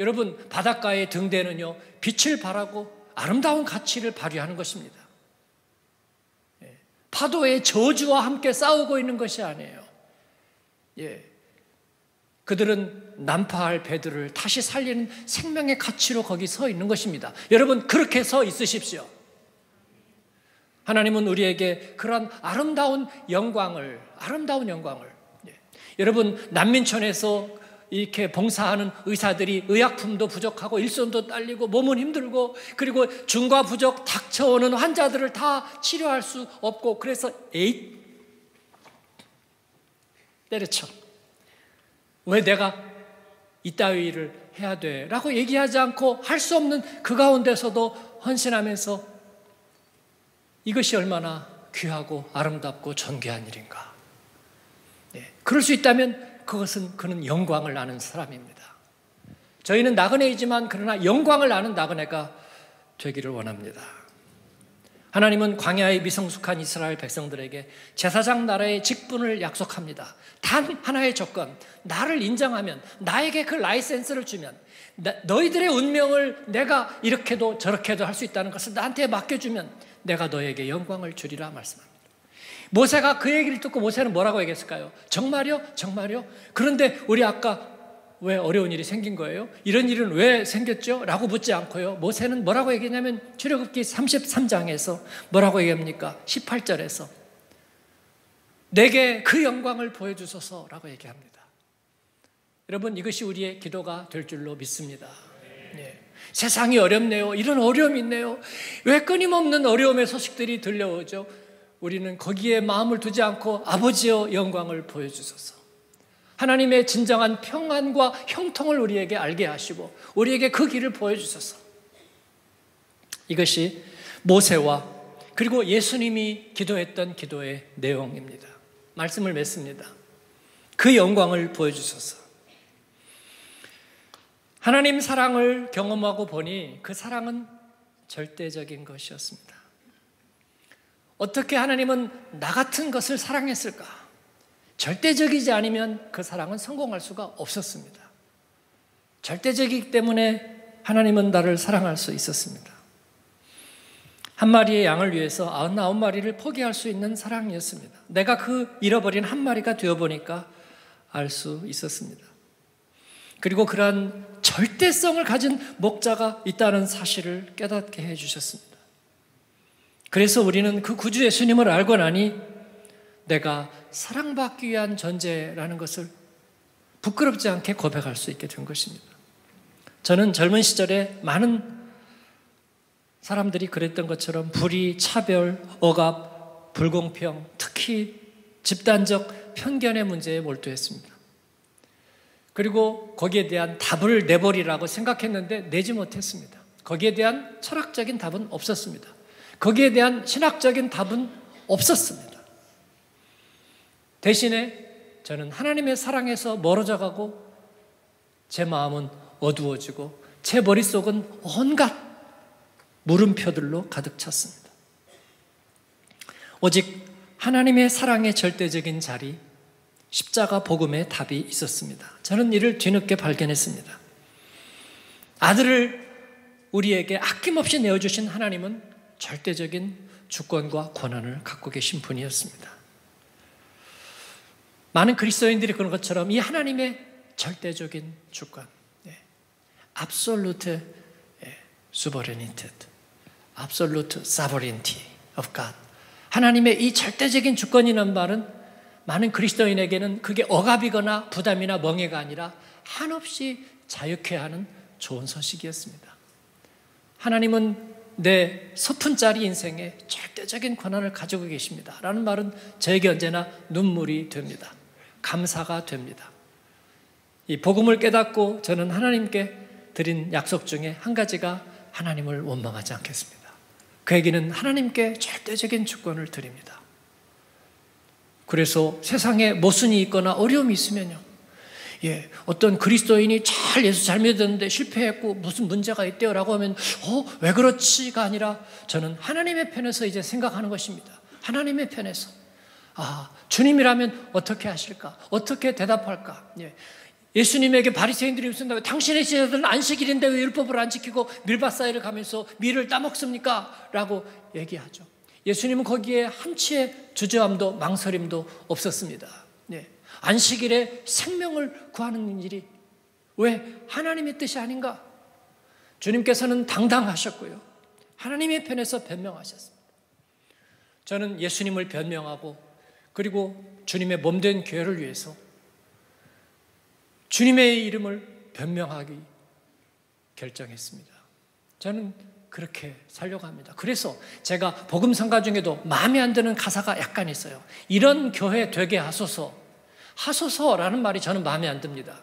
여러분 바닷가의 등대는요 빛을 발하고 아름다운 가치를 발휘하는 것입니다. 예, 파도의 저주와 함께 싸우고 있는 것이 아니에요. 예, 그들은 난파할 배들을 다시 살리는 생명의 가치로 거기 서 있는 것입니다. 여러분 그렇게 서 있으십시오. 하나님은 우리에게 그런 아름다운 영광을, 아름다운 영광을. 예. 여러분, 난민촌에서 이렇게 봉사하는 의사들이 의약품도 부족하고 일손도 딸리고 몸은 힘들고 그리고 중과 부족 닥쳐오는 환자들을 다 치료할 수 없고 그래서 에잇 때려쳐. 왜 내가 이따위 일을 해야 돼? 라고 얘기하지 않고 할 수 없는 그 가운데서도 헌신하면서 이것이 얼마나 귀하고 아름답고 존귀한 일인가. 네. 그럴 수 있다면 그것은 그는 영광을 아는 사람입니다. 저희는 나그네이지만 그러나 영광을 아는 나그네가 되기를 원합니다. 하나님은 광야의 미성숙한 이스라엘 백성들에게 제사장 나라의 직분을 약속합니다. 단 하나의 조건, 나를 인정하면, 나에게 그 라이센스를 주면, 너희들의 운명을 내가 이렇게도 저렇게도 할 수 있다는 것을 나한테 맡겨주면 내가 너에게 영광을 주리라 말씀합니다. 모세가 그 얘기를 듣고 모세는 뭐라고 얘기했을까요? 정말요? 정말요? 그런데 우리 아까 왜 어려운 일이 생긴 거예요? 이런 일은 왜 생겼죠? 라고 묻지 않고요. 모세는 뭐라고 얘기냐면 출애굽기 33장에서 뭐라고 얘기합니까? 18절에서 내게 그 영광을 보여주소서라고 얘기합니다. 여러분 이것이 우리의 기도가 될 줄로 믿습니다. 네. 세상이 어렵네요. 이런 어려움이 있네요. 왜 끊임없는 어려움의 소식들이 들려오죠? 우리는 거기에 마음을 두지 않고 아버지여 영광을 보여주소서. 하나님의 진정한 평안과 형통을 우리에게 알게 하시고 우리에게 그 길을 보여주소서. 이것이 모세와 그리고 예수님이 기도했던 기도의 내용입니다. 말씀을 맺습니다. 그 영광을 보여주소서. 하나님 사랑을 경험하고 보니 그 사랑은 절대적인 것이었습니다. 어떻게 하나님은 나 같은 것을 사랑했을까? 절대적이지 않으면 그 사랑은 성공할 수가 없었습니다. 절대적이기 때문에 하나님은 나를 사랑할 수 있었습니다. 한 마리의 양을 위해서 99마리를 포기할 수 있는 사랑이었습니다. 내가 그 잃어버린 한 마리가 되어보니까 알 수 있었습니다. 그리고 그러한 절대성을 가진 목자가 있다는 사실을 깨닫게 해주셨습니다. 그래서 우리는 그 구주 예수님을 알고 나니 내가 사랑받기 위한 존재라는 것을 부끄럽지 않게 고백할 수 있게 된 것입니다. 저는 젊은 시절에 많은 사람들이 그랬던 것처럼 불의, 차별, 억압, 불공평, 특히 집단적 편견의 문제에 몰두했습니다. 그리고 거기에 대한 답을 내버리라고 생각했는데 내지 못했습니다. 거기에 대한 철학적인 답은 없었습니다. 거기에 대한 신학적인 답은 없었습니다. 대신에 저는 하나님의 사랑에서 멀어져 가고 제 마음은 어두워지고 제 머릿속은 온갖 물음표들로 가득 찼습니다. 오직 하나님의 사랑의 절대적인 자리, 십자가 복음의 답이 있었습니다. 저는 이를 뒤늦게 발견했습니다. 아들을 우리에게 아낌없이 내어주신 하나님은 절대적인 주권과 권한을 갖고 계신 분이었습니다. 많은 그리스도인들이 그런 것처럼 이 하나님의 절대적인 주권, 예, absolute sovereignty, absolute sovereignty of God. 하나님의 이 절대적인 주권이라는 말은 많은 그리스도인에게는 그게 억압이거나 부담이나 멍해가 아니라 한없이 자유케 하는 좋은 소식이었습니다. 하나님은 내 서푼짜리 인생에 절대적인 권한을 가지고 계십니다. 라는 말은 저에게 언제나 눈물이 됩니다. 감사가 됩니다. 이 복음을 깨닫고 저는 하나님께 드린 약속 중에 한 가지가 하나님을 원망하지 않겠습니다. 그에게는 하나님께 절대적인 주권을 드립니다. 그래서 세상에 모순이 있거나 어려움이 있으면요. 예, 어떤 그리스도인이 잘 예수 잘 믿었는데 실패했고 무슨 문제가 있대요라고 하면 어, 왜 그렇지가 아니라 저는 하나님의 편에서 이제 생각하는 것입니다. 하나님의 편에서 아, 주님이라면 어떻게 하실까? 어떻게 대답할까? 예. 예수님에게 바리새인들이 묻습니다. 당신의 시절은 안식일인데 왜 율법을 안 지키고 밀밭 사이를 가면서 밀을 따먹습니까? 라고 얘기하죠. 예수님은 거기에 한치의 주저함도 망설임도 없었습니다. 네. 안식일에 생명을 구하는 일이 왜 하나님의 뜻이 아닌가? 주님께서는 당당하셨고요. 하나님의 편에서 변명하셨습니다. 저는 예수님을 변명하고 그리고 주님의 몸된 교회를 위해서 주님의 이름을 변명하기 결정했습니다. 저는 그렇게 살려고 합니다. 그래서 제가 복음 성가 중에도 마음에 안 드는 가사가 약간 있어요. 이런 교회 되게 하소서. 하소서라는 말이 저는 마음에 안 듭니다.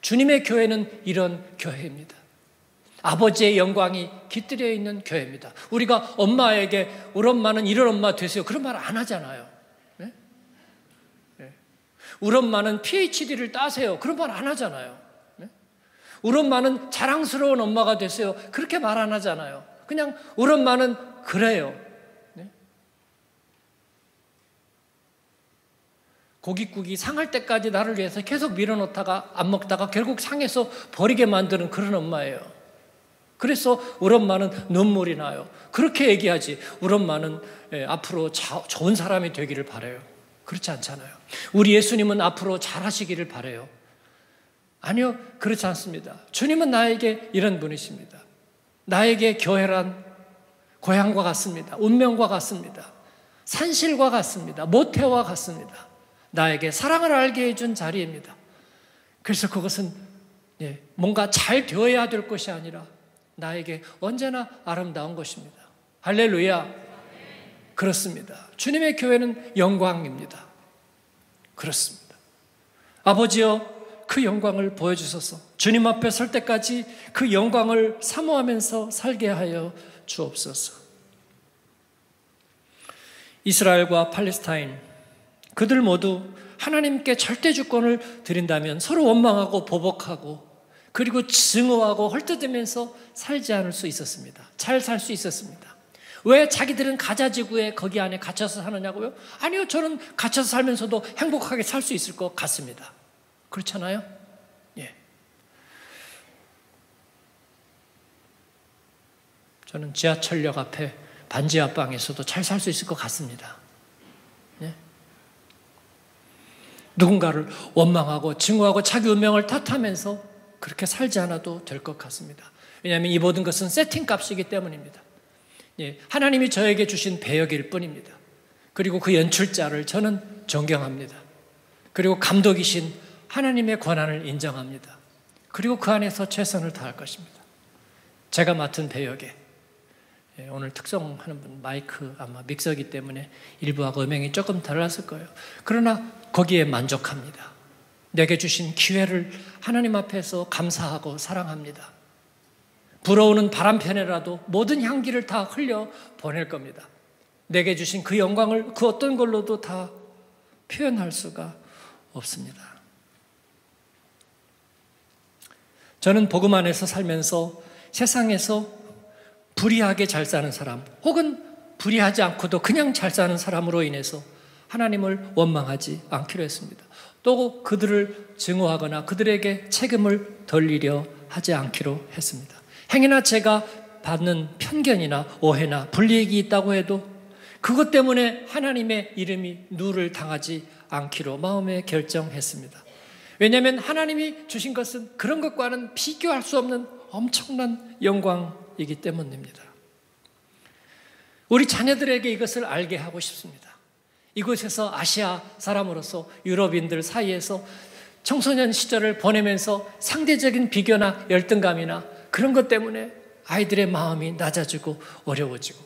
주님의 교회는 이런 교회입니다. 아버지의 영광이 깃들여 있는 교회입니다. 우리가 엄마에게 우리 엄마는 이런 엄마 되세요. 그런 말 안 하잖아요. 우리 엄마는 PhD를 따세요. 그런 말 안 하잖아요. 네? 우리 엄마는 자랑스러운 엄마가 되세요. 그렇게 말 안 하잖아요. 그냥 우리 엄마는 그래요. 네? 고깃국이 상할 때까지 나를 위해서 계속 밀어놓다가 안 먹다가 결국 상해서 버리게 만드는 그런 엄마예요. 그래서 우리 엄마는 눈물이 나요. 그렇게 얘기하지. 우리 엄마는 예, 앞으로 좋은 사람이 되기를 바래요. 그렇지 않잖아요. 우리 예수님은 앞으로 잘하시기를 바래요. 아니요, 그렇지 않습니다. 주님은 나에게 이런 분이십니다. 나에게 교회란 고향과 같습니다. 운명과 같습니다. 산실과 같습니다. 모태와 같습니다. 나에게 사랑을 알게 해준 자리입니다. 그래서 그것은 예, 뭔가 잘 되어야 될 것이 아니라 나에게 언제나 아름다운 것입니다. 할렐루야. 그렇습니다. 주님의 교회는 영광입니다. 그렇습니다. 아버지여 그 영광을 보여주소서. 주님 앞에 설 때까지 그 영광을 사모하면서 살게 하여 주옵소서. 이스라엘과 팔레스타인 그들 모두 하나님께 절대 주권을 드린다면 서로 원망하고 보복하고 그리고 증오하고 헐뜯으면서 살지 않을 수 있었습니다. 잘 살 수 있었습니다. 왜 자기들은 가자 지구에 거기 안에 갇혀서 사느냐고요? 아니요, 저는 갇혀서 살면서도 행복하게 살 수 있을 것 같습니다. 그렇잖아요? 예. 저는 지하철역 앞에 반지 하방에서도 잘 살 수 있을 것 같습니다. 예. 누군가를 원망하고 증오하고 자기 운명을 탓하면서 그렇게 살지 않아도 될 것 같습니다. 왜냐하면 이 모든 것은 세팅 값이기 때문입니다. 예. 하나님이 저에게 주신 배역일 뿐입니다. 그리고 그 연출자를 저는 존경합니다. 그리고 감독이신 하나님의 권한을 인정합니다. 그리고 그 안에서 최선을 다할 것입니다. 제가 맡은 배역에 예, 오늘 특성하는 분 마이크 아마 믹서기 때문에 일부하고 음향이 조금 달랐을 거예요. 그러나 거기에 만족합니다. 내게 주신 기회를 하나님 앞에서 감사하고 사랑합니다. 불어오는 바람편에라도 모든 향기를 다 흘려 보낼 겁니다. 내게 주신 그 영광을 그 어떤 걸로도 다 표현할 수가 없습니다. 저는 복음 안에서 살면서 세상에서 불의하게 잘 사는 사람 혹은 불의하지 않고도 그냥 잘 사는 사람으로 인해서 하나님을 원망하지 않기로 했습니다. 또 그들을 증오하거나 그들에게 책임을 돌리려 하지 않기로 했습니다. 행여나 제가 받는 편견이나 오해나 불이익이 있다고 해도 그것 때문에 하나님의 이름이 누를 당하지 않기로 마음에 결정했습니다. 왜냐하면 하나님이 주신 것은 그런 것과는 비교할 수 없는 엄청난 영광이기 때문입니다. 우리 자녀들에게 이것을 알게 하고 싶습니다. 이곳에서 아시아 사람으로서 유럽인들 사이에서 청소년 시절을 보내면서 상대적인 비교나 열등감이나 그런 것 때문에 아이들의 마음이 낮아지고 어려워지고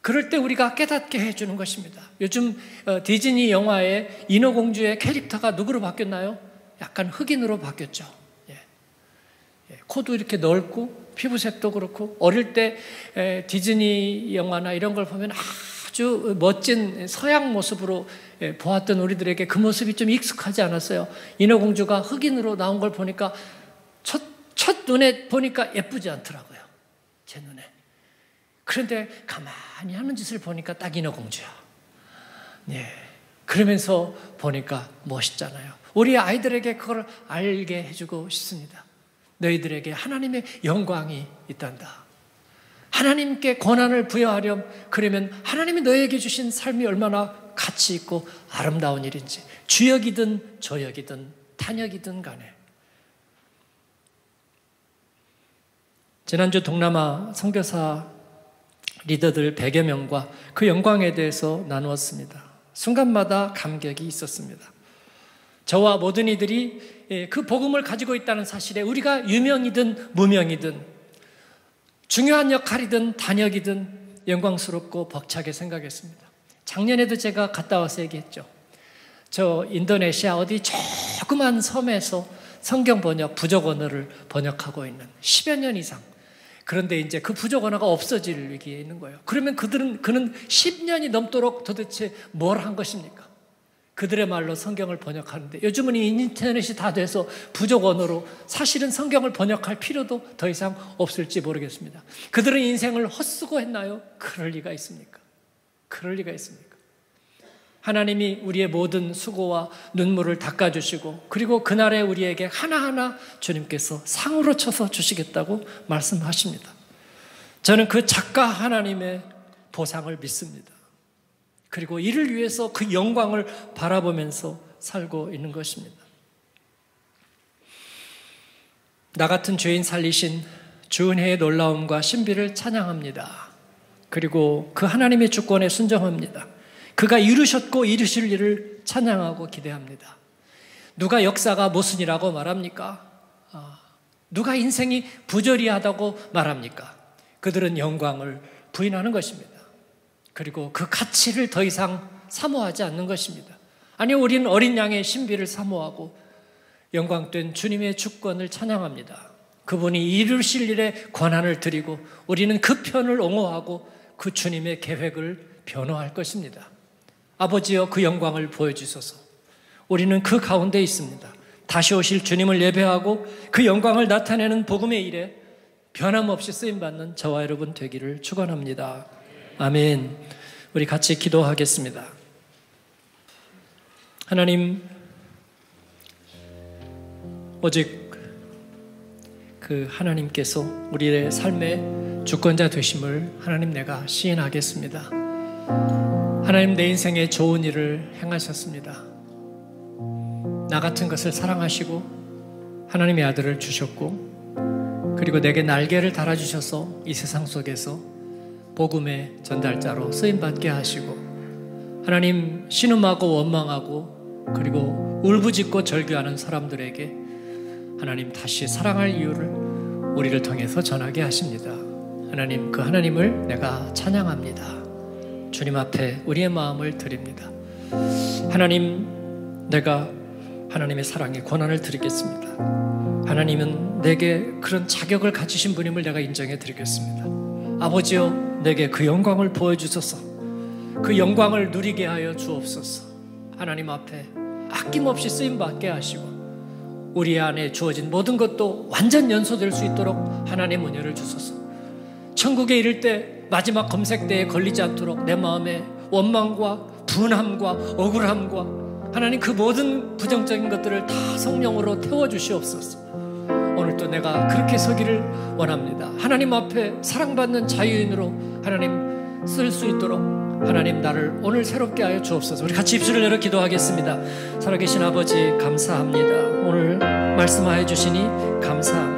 그럴 때 우리가 깨닫게 해주는 것입니다. 요즘 어, 디즈니 영화의 인어공주의 캐릭터가 누구로 바뀌었나요? 약간 흑인으로 바뀌었죠. 예. 예. 코도 이렇게 넓고 피부색도 그렇고 어릴 때 디즈니 영화나 이런 걸 보면 아 주 멋진 서양 모습으로 예, 보았던 우리들에게 그 모습이 좀 익숙하지 않았어요. 인어공주가 흑인으로 나온 걸 보니까 첫, 첫 눈에 보니까 예쁘지 않더라고요. 제 눈에. 그런데 가만히 하는 짓을 보니까 딱 인어공주야. 예. 그러면서 보니까 멋있잖아요. 우리 아이들에게 그걸 알게 해주고 싶습니다. 너희들에게 하나님의 영광이 있단다. 하나님께 권한을 부여하렴. 그러면 하나님이 너에게 주신 삶이 얼마나 가치 있고 아름다운 일인지. 주역이든 저역이든 탄역이든 간에. 지난주 동남아 선교사 리더들 100여 명과 그 영광에 대해서 나누었습니다. 순간마다 감격이 있었습니다. 저와 모든 이들이 예, 그 복음을 가지고 있다는 사실에 우리가 유명이든 무명이든 중요한 역할이든 단역이든 영광스럽고 벅차게 생각했습니다. 작년에도 제가 갔다 와서 얘기했죠. 저 인도네시아 어디 조그만 섬에서 성경 번역 부족 언어를 번역하고 있는 10여 년 이상. 그런데 이제 그 부족 언어가 없어질 위기에 있는 거예요. 그러면 그들은 그는 10년이 넘도록 도대체 뭘 한 것입니까? 그들의 말로 성경을 번역하는데 요즘은 이 인터넷이 다 돼서 부족 언어로 사실은 성경을 번역할 필요도 더 이상 없을지 모르겠습니다. 그들은 인생을 헛수고 했나요? 그럴 리가 있습니까? 그럴 리가 있습니까? 하나님이 우리의 모든 수고와 눈물을 닦아주시고 그리고 그날에 우리에게 하나하나 주님께서 상으로 쳐서 주시겠다고 말씀하십니다. 저는 그 작가 하나님의 보상을 믿습니다. 그리고 이를 위해서 그 영광을 바라보면서 살고 있는 것입니다. 나 같은 죄인 살리신 주은혜의 놀라움과 신비를 찬양합니다. 그리고 그 하나님의 주권에 순정합니다. 그가 이루셨고 이루실 일을 찬양하고 기대합니다. 누가 역사가 모순이라고 말합니까? 아, 누가 인생이 부조리하다고 말합니까? 그들은 영광을 부인하는 것입니다. 그리고 그 가치를 더 이상 사모하지 않는 것입니다. 아니, 우리는 어린 양의 신비를 사모하고 영광된 주님의 주권을 찬양합니다. 그분이 이루실 일에 권한을 드리고 우리는 그 편을 옹호하고 그 주님의 계획을 변호할 것입니다. 아버지여 그 영광을 보여주소서. 우리는 그 가운데 있습니다. 다시 오실 주님을 예배하고 그 영광을 나타내는 복음의 일에 변함없이 쓰임 받는 저와 여러분 되기를 축원합니다. 아멘. 우리 같이 기도하겠습니다. 하나님, 오직 그 하나님께서 우리의 삶의 주권자 되심을 하나님 내가 시인하겠습니다. 하나님 내 인생에 좋은 일을 행하셨습니다. 나 같은 것을 사랑하시고 하나님의 아들을 주셨고 그리고 내게 날개를 달아주셔서 이 세상 속에서 복음의 전달자로 쓰임받게 하시고 하나님 신음하고 원망하고 그리고 울부짖고 절규하는 사람들에게 하나님 다시 사랑할 이유를 우리를 통해서 전하게 하십니다. 하나님 그 하나님을 내가 찬양합니다. 주님 앞에 우리의 마음을 드립니다. 하나님 내가 하나님의 사랑에 권한을 드리겠습니다. 하나님은 내게 그런 자격을 가지신 분임을 내가 인정해 드리겠습니다. 아버지여 내게 그 영광을 보여주소서. 그 영광을 누리게 하여 주옵소서. 하나님 앞에 아낌없이 쓰임 받게 하시고 우리 안에 주어진 모든 것도 완전 연소될 수 있도록 하나님 은혜를 주소서. 천국에 이를 때 마지막 검색대에 걸리지 않도록 내 마음에 원망과 분함과 억울함과 하나님 그 모든 부정적인 것들을 다 성령으로 태워주시옵소서. 오늘도 내가 그렇게 서기를 원합니다. 하나님 앞에 사랑받는 자유인으로 하나님 쓸 수 있도록 하나님 나를 오늘 새롭게 하여 주옵소서. 우리 같이 입술을 열어 기도하겠습니다. 살아계신 아버지 감사합니다. 오늘 말씀하여 주시니 감사합니다.